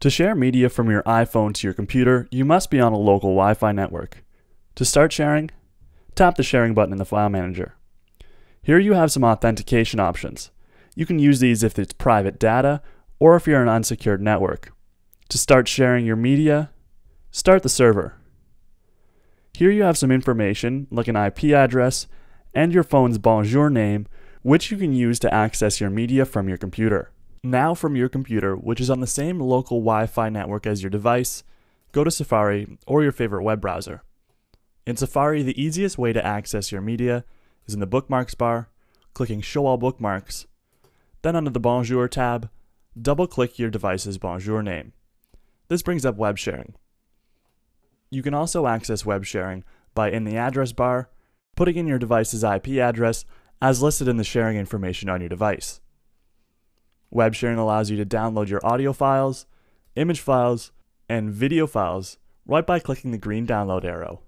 To share media from your iPhone to your computer, you must be on a local Wi Fi network. To start sharing, tap the sharing button in the file manager. Here you have some authentication options. You can use these if it's private data or if you're an unsecured network. To start sharing your media, start the server. Here you have some information like an IP address and your phone's bonjour name, which you can use to access your media from your computer. Now, from your computer, which is on the same local Wi Fi network as your device, go to Safari or your favorite web browser. In Safari, the easiest way to access your media is in the Bookmarks bar, clicking Show All Bookmarks. Then, under the Bonjour tab, double click your device's Bonjour name. This brings up web sharing. You can also access web sharing by, in the address bar, putting in your device's IP address as listed in the sharing information on your device. Web sharing allows you to download your audio files, image files, and video files right by clicking the green download arrow.